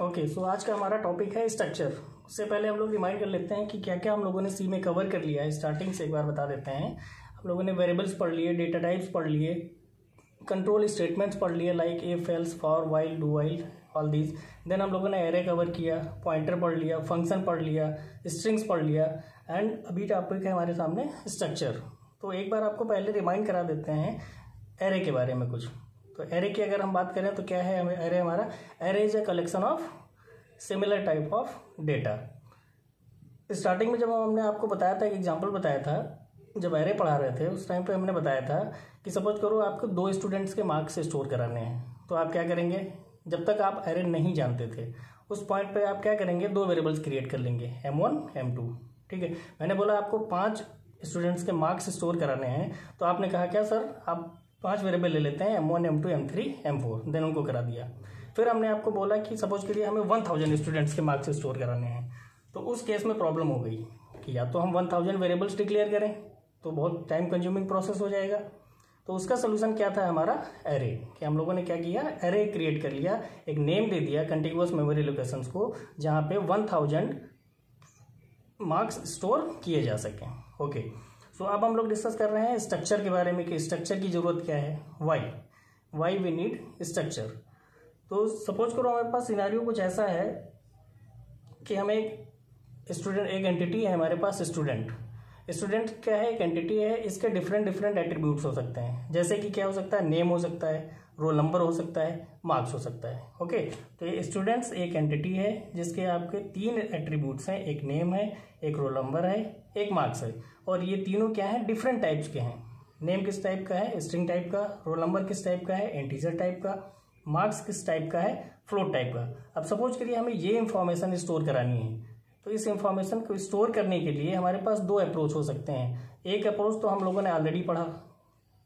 Okay so आज का हमारा टॉपिक है स्ट्रक्चर उससे पहले हम लोग रिमाइंड कर लेते हैं कि क्या क्या हम लोगों ने सी में कवर कर लिया है. स्टार्टिंग से एक बार बता देते हैं. हम लोगों ने वेरिएबल्स पढ़ लिए डेटा टाइप्स पढ़ लिए कंट्रोल स्टेटमेंट्स पढ़ लिए like if else for while do while all these then हम लोगों ने एरे कवर किया पॉइंटर पढ़ लिया फ़ंक्शन पढ़ लिया स्ट्रिंग्स पढ़ लिया एंड अभी टॉपिक है हमारे सामने स्ट्रक्चर तो एक बार आपको पहले रिमाइंड करा देते हैं एरे के बारे में कुछ. तो एरे की अगर हम बात करें तो क्या है एरे हमारा array is a collection of similar type of data starting में जब हमने आपको बताया था, एक एग्ज़ाम्पल बताया था, जब एरे पढ़ा रहे थे, उस टाइम पे हमने बताया था कि सपोज़ करो आपको दो स्टूडेंट्स के मार्क्स स्टोर कराने हैं तो आप क्या करेंगे? जब तक आप एरे नहीं जानते थे, उस पॉइंट पे आप क्या करेंगे? दो वेरिएबल्स क्रिएट कर लेंगे एम वन एम टू ठीक है? मैंने बोला आपको पाँच स्टूडेंट्स के मार्क्स स्टोर कराने हैं तो आपने कहा क्या, सर, आप पाँच वेरिएबल ले लेते हैं m one m two m three m four then उनको करा दिया। फिर हमने आपको बोला कि सपोज़ के लिए हमें वन थाउज़ेंड स्टूडेंट्स के मार्क्स स्टोर कराने हैं। तो उस केस में प्रॉब्लम हो गई कि या तो हम वन थाउज़ेंड वेरिएबल्स डिक्लेयर करें तो बहुत टाइम कंज्यूमिंग प्रोसेस हो जाएगा। तो उसका सोल्यूशन क्या था हमारा? एरे कि हम लोगों ने क्या किया? एरे क्रिएट कर लिया, एक नेम दे दिया कंटिन्यूस मेमोरी लोकेशंस को, जहाँ पे वन थाउज़ेंड मार्क्स स्टोर किए जा सकें। ओके सो अब हम लोग डिस्कस कर रहे हैं स्ट्रक्चर के बारे में कि स्ट्रक्चर की ज़रूरत क्या है? Why why we need structure तो सपोज़ करो हमारे पास सिनारियो कुछ ऐसा है कि हमें एक स्टूडेंट एक एंटिटी है हमारे पास स्टूडेंट स्टूडेंट क्या है? एक एंटिटी है, इसके डिफरेंट डिफरेंट एट्रीब्यूट्स हो सकते हैं. जैसे कि क्या हो सकता है? नेम हो सकता है. रोल नंबर हो सकता है, मार्क्स हो सकता है, ओके? तो ये स्टूडेंट्स एक एंटिटी है, जिसके आपके तीन एट्रीब्यूट्स हैं, एक नेम है, एक रोल नंबर है, एक मार्क्स है। और ये तीनों क्या है? डिफरेंट टाइप्स के हैं। नेम किस टाइप का है? स्ट्रिंग टाइप का रोल नंबर किस टाइप का है? एंटीजर टाइप का। मार्क्स किस टाइप का है? फ्लोट टाइप का। अब सपोज़ करिए हमें ये इंफॉर्मेशन स्टोर करानी है। तो इस इंफॉर्मेशन को स्टोर करने के लिए हमारे पास दो अप्रोच हो सकते हैं। एक अप्रोच तो हम लोगों ने ऑलरेडी पढ़ा।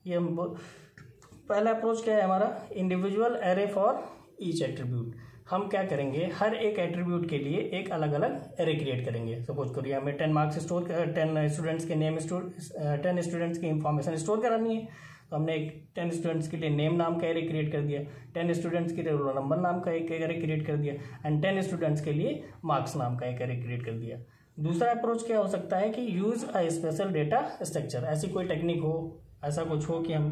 ये हम पहला अप्रोच क्या है हमारा? Individual array for each attribute हम क्या करेंगे? हर एक एट्रीब्यूट के लिए एक अलग अलग एरे क्रिएट करेंगे। सपोज़ करिए, हमें ten marks store ten students के नेम स्टोर टेन स्टूडेंट्स की इंफॉर्मेशन स्टोर करानी है। तो हमने एक टेन स्टूडेंट्स के लिए नेम नाम का एरे क्रिएट कर दिया। टेन स्टूडेंट्स के लिए रोल नंबर नाम का एक एरे क्रिएट कर दिया। एंड टेन स्टूडेंट्स के लिए मार्क्स नाम का एक एरे क्रिएट कर दिया। दूसरा अप्रोच क्या हो सकता है कि use a special data structure ऐसी कोई टेक्निक हो, ऐसा कुछ हो कि हम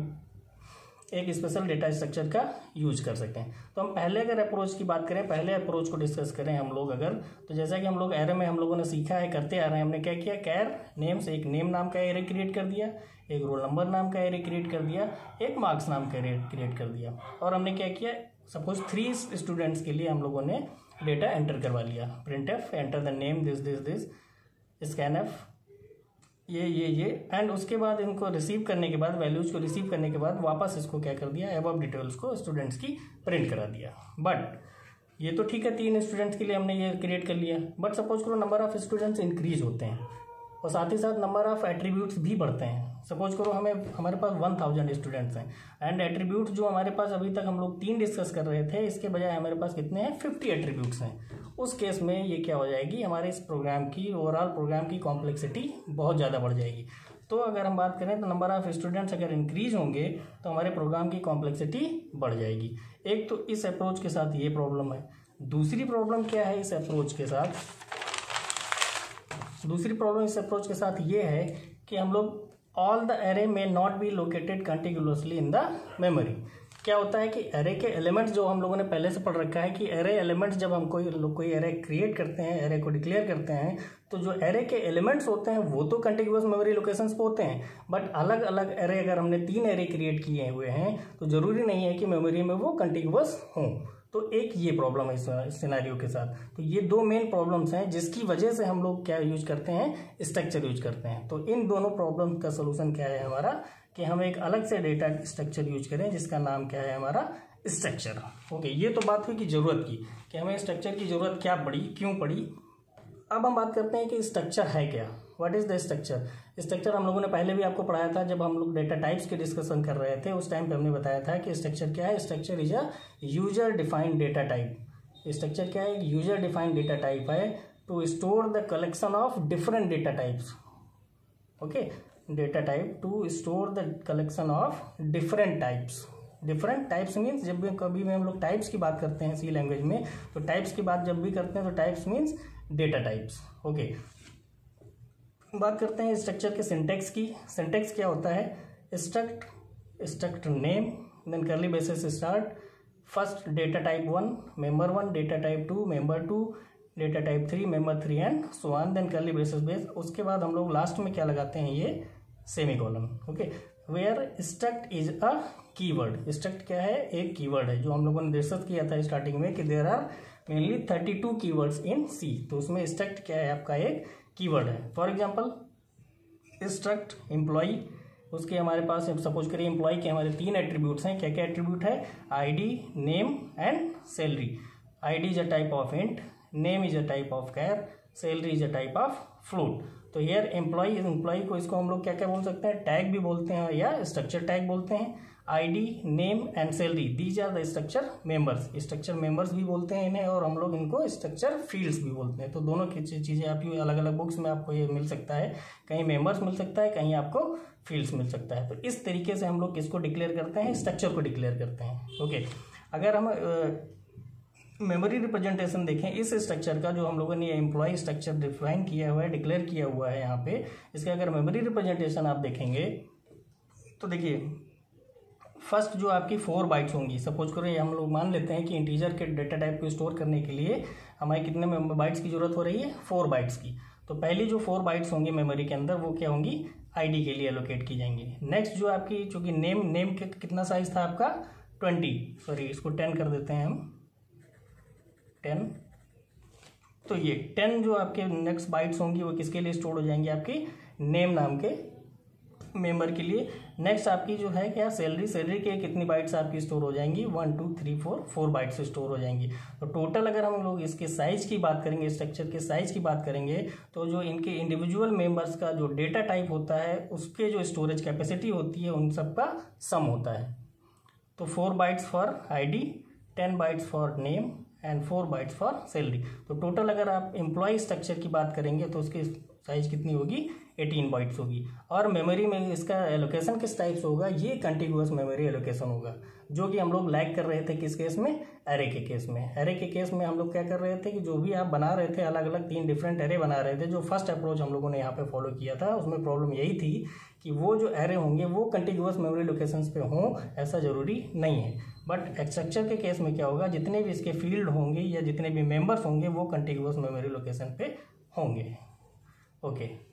एक स्पेशल डेटा स्ट्रक्चर का यूज़ कर सकते हैं। तो हम पहले अगर अप्रोच की बात करें, पहले अप्रोच को डिस्कस करें हम लोग अगर तो जैसा कि हम लोग एरे में हम लोगों ने सीखा है, करते आ रहे हैं, हमने क्या किया? कैर नेम से एक नेम नाम का एरे क्रिएट कर दिया, एक रोल नंबर नाम का एरे क्रिएट कर दिया, एक मार्क्स नाम का एरे क्रिएट कर दिया। और हमने क्या किया? सपोज़ थ्री स्टूडेंट्स के लिए हम लोगों ने डेटा एंटर करवा लिया। Printf enter the name this this this scanf ये ये ये एंड उसके बाद इनको रिसीव करने के बाद वैल्यूज़ को रिसीव करने के बाद वापस इसको क्या कर दिया अब डिटेल्स को स्टूडेंट्स की प्रिंट करा दिया। बट ये तो ठीक है, तीन स्टूडेंट्स के लिए हमने ये क्रिएट कर लिया। बट सपोज़ करो नंबर ऑफ़ स्टूडेंट्स इंक्रीज होते हैं, और साथ ही साथ नंबर ऑफ़ एट्रीब्यूट्स भी बढ़ते हैं। सपोज़ करो हमें, हमारे पास वन थाउज़ेंड स्टूडेंट्स हैं एंड एट्रीब्यूट्स जो हमारे पास अभी तक हम लोग तीन डिस्कस कर रहे थे, इसके बजाय हमारे पास कितने हैं फिफ्टी एट्रीब्यूट्स हैं। उस केस में ये क्या हो जाएगी, हमारे इस प्रोग्राम की ओवरऑल प्रोग्राम की कॉम्प्लेक्सिटी बहुत ज़्यादा बढ़ जाएगी। तो अगर हम बात करें तो नंबर ऑफ़ स्टूडेंट्स अगर इंक्रीज होंगे तो हमारे प्रोग्राम की कॉम्प्लेक्सिटी बढ़ जाएगी। एक तो इस अप्रोच के साथ ये प्रॉब्लम है। दूसरी प्रॉब्लम क्या है इस अप्रोच के साथ? दूसरी प्रॉब्लम इस अप्रोच के साथ ये है कि हम लोग ऑल द एरे में not be located continuously in the memory क्या होता है कि एरे के एलिमेंट्स जो हम लोगों ने पहले से पढ़ रखा है कि एरे एलिमेंट्स जब हम कोई कोई एरे क्रिएट करते हैं एरे को डिक्लेयर करते हैं तो जो एरे के एलिमेंट्स होते हैं, वो तो कंटिन्यूस मेमोरी लोकेशंस पे होते हैं। बट अलग अलग एरे अगर हमने तीन एरे क्रिएट किए हुए हैं तो ज़रूरी नहीं है कि मेमोरी में वो कंटिन्यूस हों। तो एक ये प्रॉब्लम है इस सिनारियो के साथ। तो ये दो मेन प्रॉब्लम्स हैं, जिसकी वजह से हम लोग क्या यूज़ करते हैं? स्ट्रक्चर यूज़ करते हैं। तो इन दोनों प्रॉब्लम का सोल्यूशन क्या है हमारा? कि हम एक अलग से डेटा स्ट्रक्चर यूज़ करें, जिसका नाम क्या है हमारा स्ट्रक्चर ओके ये तो बात हुई कि ज़रूरत की, कि हमें स्ट्रक्चर की ज़रूरत क्या पड़ी, क्यों पड़ी? अब हम बात करते हैं कि स्ट्रक्चर है क्या। What is the structure structure हम लोगों ने पहले भी आपको पढ़ाया था, जब हम लोग डेटा टाइप्स के डिस्कशन कर रहे थे, उस टाइम पे हमने बताया था कि स्ट्रक्चर क्या है। Structure is a user defined data type structure क्या है? यूज़र डिफाइंड डेटा टाइप है to store the collection of different data types okay data type to store the collection of different types different types means जब भी कभी भी हम लोग types की बात करते हैं सी लैंग्वेज में तो टाइप्स की बात जब भी करते हैं तो types means data types okay बात करते हैं स्ट्रक्चर के सिंटेक्स की. सिंटेक्स क्या होता है? Struct struct name then curly braces start first data type one member one data type two member two data type three member three and so on then curly braces brace उसके बाद हम लोग last में क्या लगाते हैं ये? Semicolon okay where struct is a keyword struct क्या है? एक कीवर्ड है, जो हम लोगों ने डिस्कस किया था स्टार्टिंग में कि there are mainly thirty two की कीवर्ड्स इन सी तो उसमें स्ट्रक्ट क्या है? आपका एक कीवर्ड है। फॉर एग्ज़ाम्पल स्ट्रक्ट एम्प्लॉय उसके हमारे पास सपोज़ करिए एम्प्लॉय के हमारे तीन एट्रीब्यूट्स हैं। क्या क्या एट्रीब्यूट है ID name and salary ID is a type of int name is a type of char salary is a type of float तो हेयर एम्प्लॉय एम्प्लॉय को इसको हम लोग क्या क्या बोल सकते हैं? टैग भी बोलते हैं या स्ट्रक्चर टैग बोलते हैं। ID name and salary these are the structure members structure members भी बोलते हैं इन्हें और हम लोग इनको स्ट्रक्चर फील्ड्स भी बोलते हैं। तो दोनों की चीज़ें आपकी अलग अलग बुक्स में आपको ये मिल सकता है। कहीं मेंबर्स मिल सकता है, कहीं आपको फील्ड्स मिल सकता है। तो इस तरीके से हम लोग किसको डिक्लेयर करते हैं स्ट्रक्चर को डिक्लेयर करते हैं। ओके अगर हम मेमोरी रिप्रेजेंटेशन देखें, इस स्ट्रक्चर का जो हम लोगों ने एम्प्लॉय स्ट्रक्चर डिफाइन किया हुआ है डिक्लेयर किया हुआ है यहाँ पे, इसका अगर मेमोरी रिप्रेजेंटेशन आप देखेंगे तो देखिए फ़र्स्ट जो आपकी फोर बाइट्स होंगी सपोज़ करो ये हम लोग मान लेते हैं कि इंटीजर के डेटा टाइप को स्टोर करने के लिए हमारे कितने बाइट्स की ज़रूरत हो रही है? फोर बाइट्स की। तो पहली जो फोर बाइट्स होंगी मेमोरी के अंदर, वो क्या होंगी? आईडी के लिए एलोकेट की जाएँगी। नेक्स्ट जो आपकी, चूँकि नेम नेम के कितना साइज़ था आपका? ट्वेंटी सॉरी इसको टेन कर देते हैं हम। टेन। तो ये टेन जो आपके नेक्स्ट बाइट्स होंगी, वो किसके लिए स्टोर हो जाएँगी? आपकी नेम नाम के मेंबर के लिए। नेक्स्ट आपकी जो है क्या? सैलरी सैलरी के कितनी बाइट्स आपकी स्टोर हो जाएँगी? One two three four four bytes store हो जाएँगी। तो टोटल अगर हम लोग इसके साइज़ की बात करेंगे स्ट्रक्चर के साइज़ की बात करेंगे तो जो इनके इंडिविजुअल मेंबर्स का जो डेटा टाइप होता है, उसके जो स्टोरेज कैपेसिटी होती है, उन सब का सम होता है। तो four bytes for i ten bytes for name and four bytes for salary तो टोटल अगर आप एम्प्लॉय स्ट्रक्चर की बात करेंगे तो उसकी साइज़ कितनी होगी? 18 बाइट्स होगी। और मेमोरी में इसका एलोकेशन किस टाइप से होगा? ये कंटिन्यूस मेमोरी एलोकेशन होगा, जो कि हम लोग लैक कर रहे थे किस केस में? एरे के केस में। एरे के केस में हम लोग क्या कर रहे थे कि जो भी आप बना रहे थे अलग अलग तीन डिफरेंट एरे बना रहे थे, जो फ़र्स्ट अप्रोच हम लोगों ने यहाँ पे फॉलो किया था, उसमें प्रॉब्लम यही थी कि वो जो एरे होंगे, वो कंटिन्यूस मेमोरी लोकेशंस पे हों, ऐसा ज़रूरी नहीं है। बट स्ट्रक्चर के केस में क्या होगा, जितने भी इसके फ़ील्ड होंगे या जितने भी मेंबर्स होंगे, वो कंटिन्यूस मेमोरी लोकेशन पे होंगे। ओके